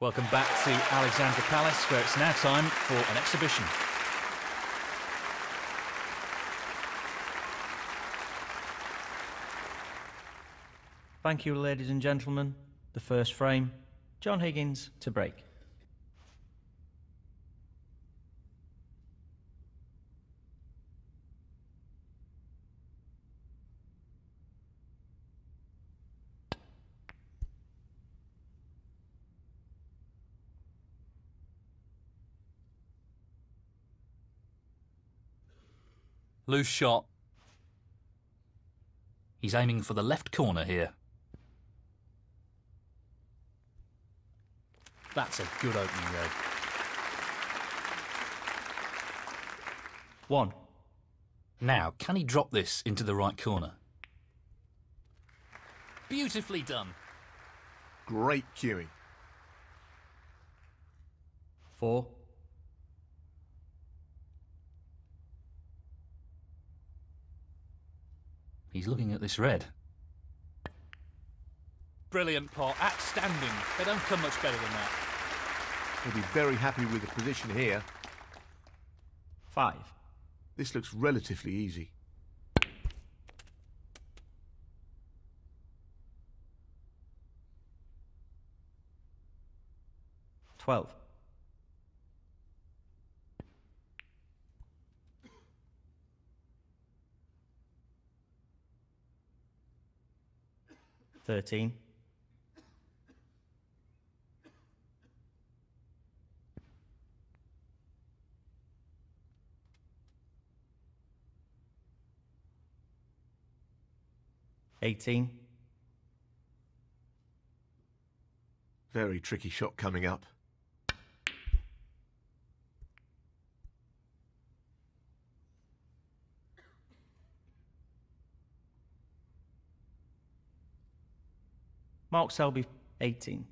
Welcome back to Alexandra Palace, where it's now time for an exhibition. Thank you, ladies and gentlemen. The first frame, John Higgins to break. Loose shot. He's aiming for the left corner here. That's a good opening red. One. Now, can he drop this into the right corner? Beautifully done. Great cueing. Four. He's looking at this red. Brilliant pot, outstanding. They don't come much better than that. He'll be very happy with the position here. Five. This looks relatively easy. Twelve. Thirteen. Eighteen. Very tricky shot coming up. Mark Selby, 18.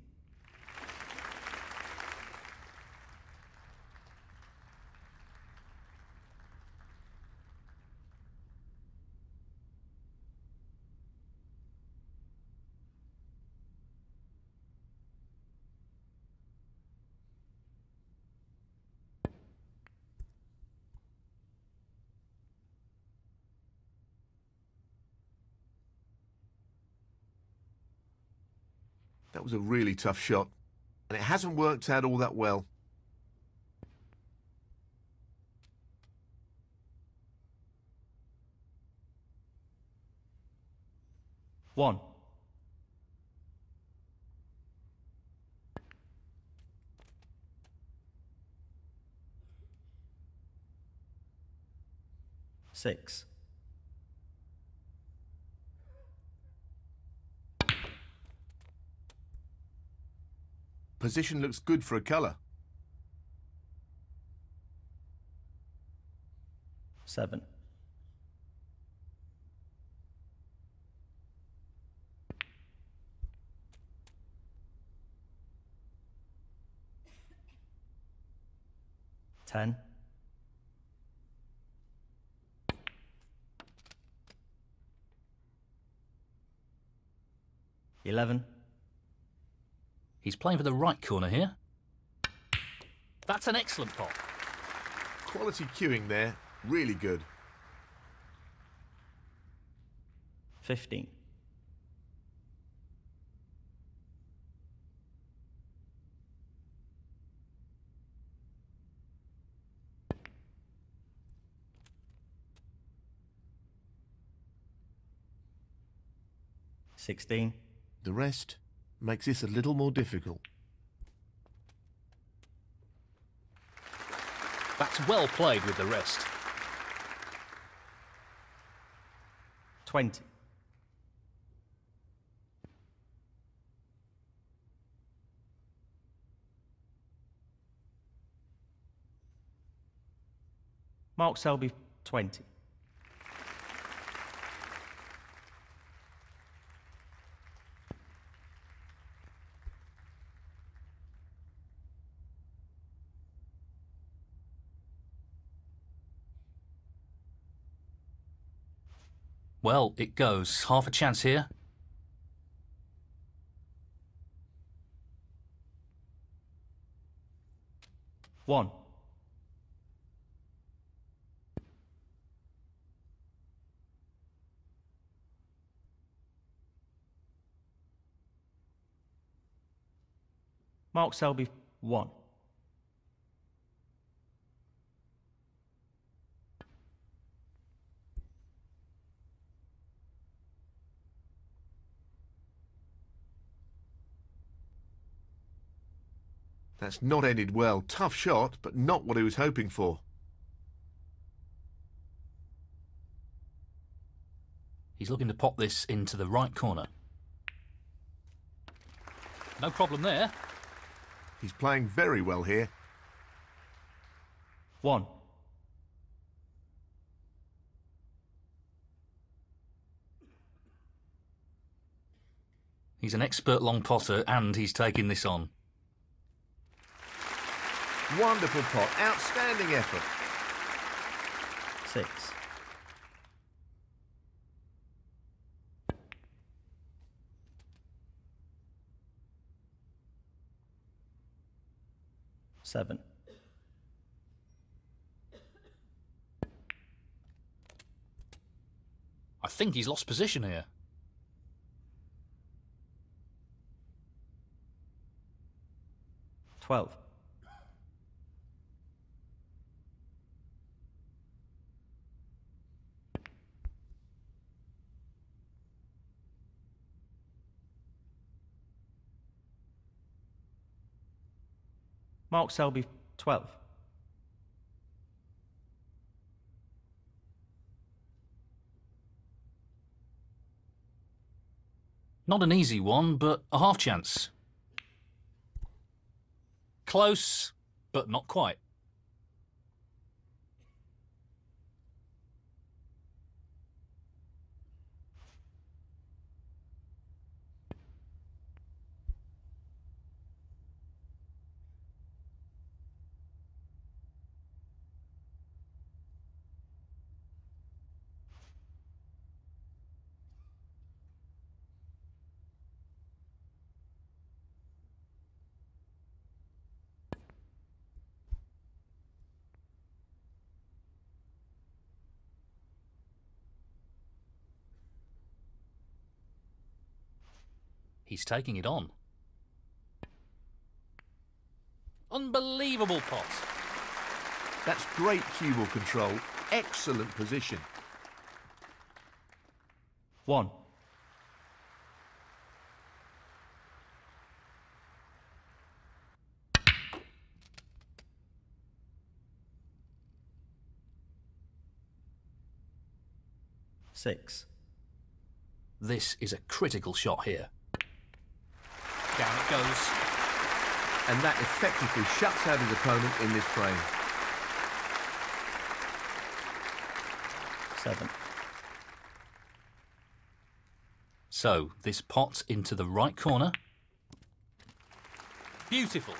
That was a really tough shot. And it hasn't worked out all that well. One. Six. Position looks good for a colour. Seven. Ten. Eleven. He's playing for the right corner here. That's an excellent pot. Quality cueing there. Really good. Fifteen. Sixteen. The rest makes this a little more difficult. That's well played with the rest. Twenty. Mark Selby, 20. Well, it goes. Half a chance here. 1. Mark Selby 1. That's not ended well. Tough shot, but not what he was hoping for. He's looking to pop this into the right corner. No problem there. He's playing very well here. 1. He's an expert long potter and he's taking this on. Wonderful pot. Outstanding effort. 6. Seven. I think he's lost position here. Twelve. Mark Selby, 12. Not an easy one, but a half chance. Close, but not quite. He's taking it on. Unbelievable pot. That's great cue ball control. Excellent position. 1. Six. This is a critical shot here. Down it goes. And that effectively shuts out his opponent in this frame. Seven. So, this pot into the right corner. Beautiful.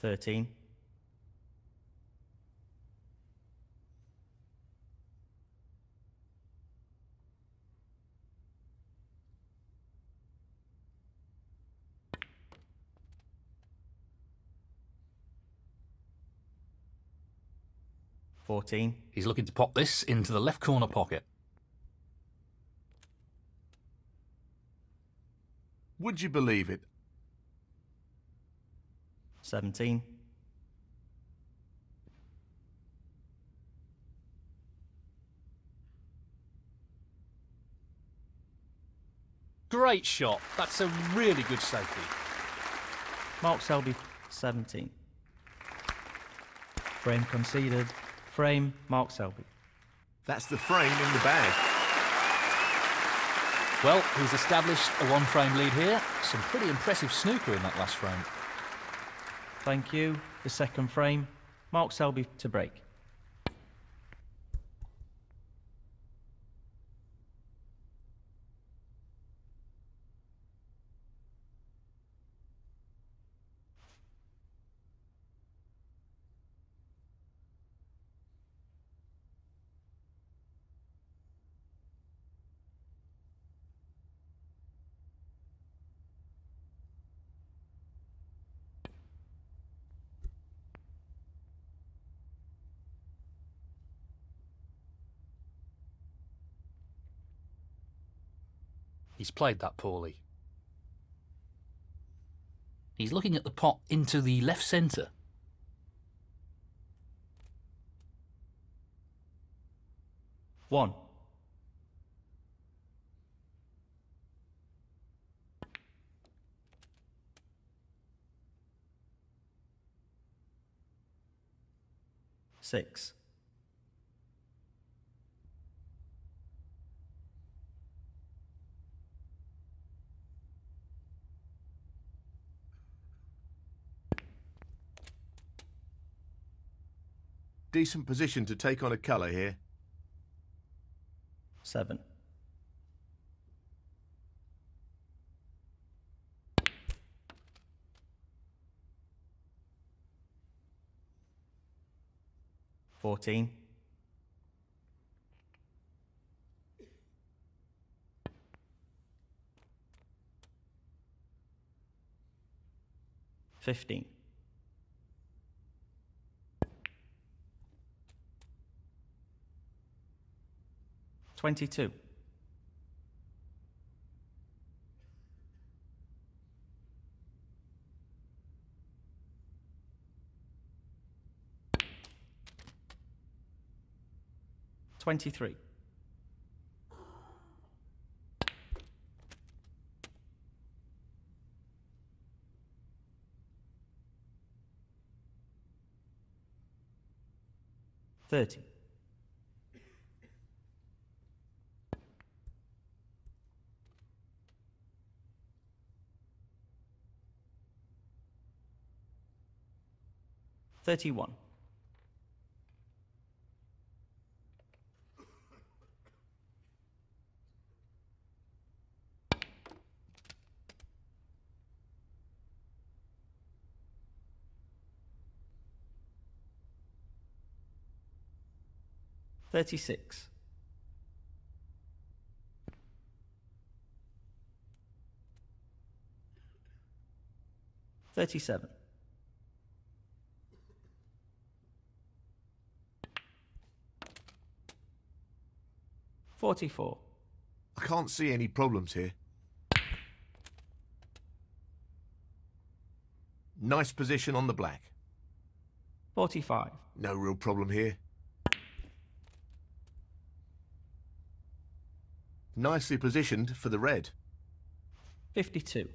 13. Fourteen. He's looking to pop this into the left corner pocket. Would you believe it? Seventeen. Great shot. That's a really good safety. Mark Selby, 17. Frame conceded. Frame, Mark Selby. That's the frame in the bag. Well, he's established a one frame lead here. Some pretty impressive snooker in that last frame. Thank you. The second frame, Mark Selby to break. He's played that poorly. He's looking at the pot into the left centre. One. Six. Decent position to take on a colour here. Seven. Fourteen. Fifteen. Twenty-two. Twenty-three. Thirty. 31. Thirty six. Thirty seven. 44. I can't see any problems here. Nice position on the black. 45. No real problem here. Nicely positioned for the red. 52.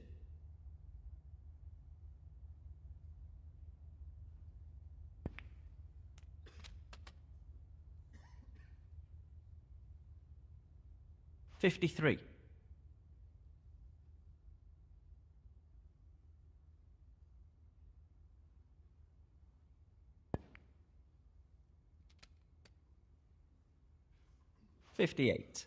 Fifty-three. Fifty-eight.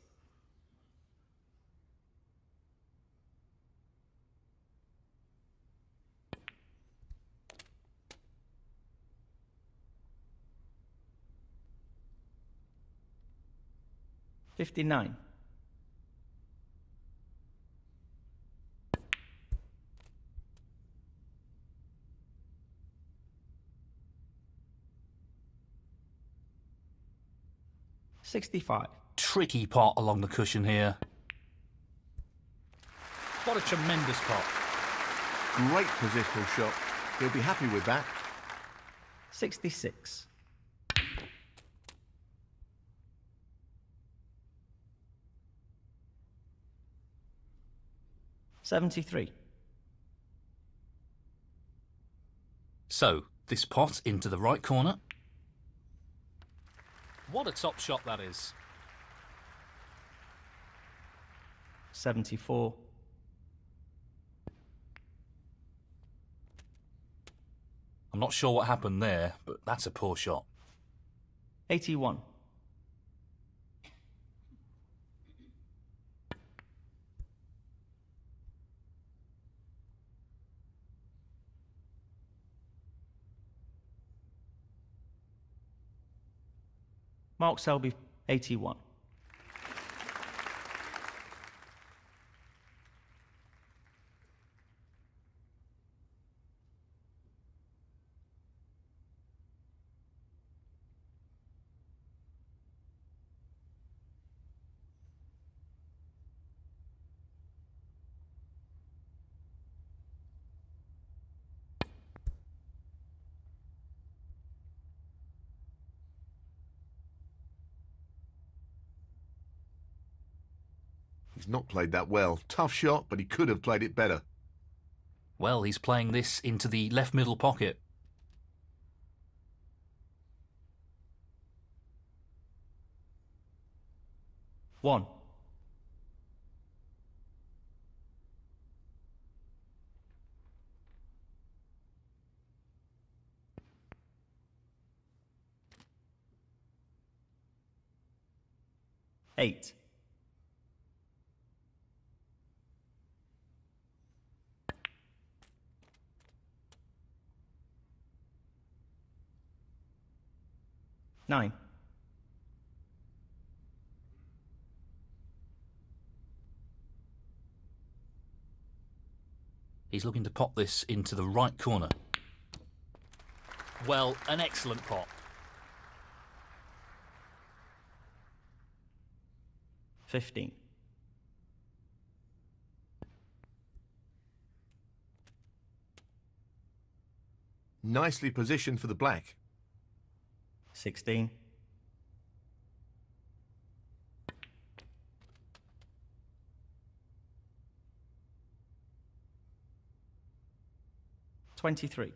Fifty-nine. Sixty-five. Tricky pot along the cushion here. What a tremendous pot. Great positional shot. He'll be happy with that. Sixty-six. Seventy-three. So, this pot into the right corner. What a top shot that is. Seventy-four. I'm not sure what happened there, but that's a poor shot. Eighty-one. Mark Selby, 81. He's not played that well. Tough shot, but he could have played it better. Well, he's playing this into the left middle pocket. One. Eight. Nine. He's looking to pop this into the right corner. Well, an excellent pot. Fifteen. Nicely positioned for the black. Sixteen. Twenty-three.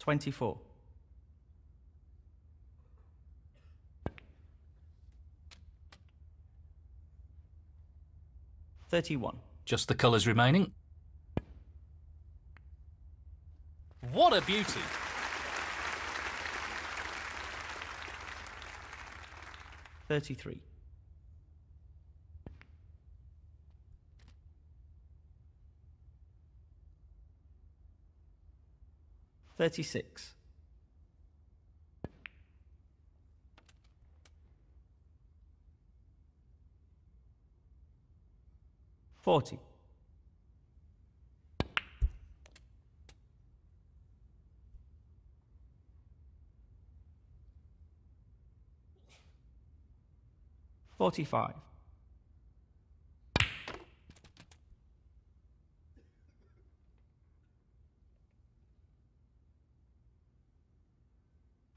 Twenty-four. Thirty-one. Just the colours remaining. What a beauty! Thirty-three. Thirty-six. Forty. Forty-five.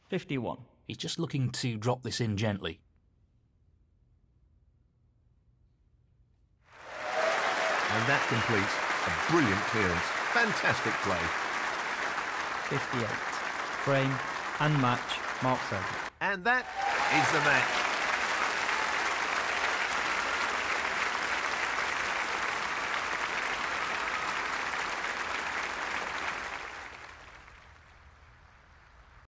Fifty-one. He's just looking to drop this in gently. And that completes a brilliant clearance. Fantastic play. 58. Frame and match, Mark Selby. And that is the match.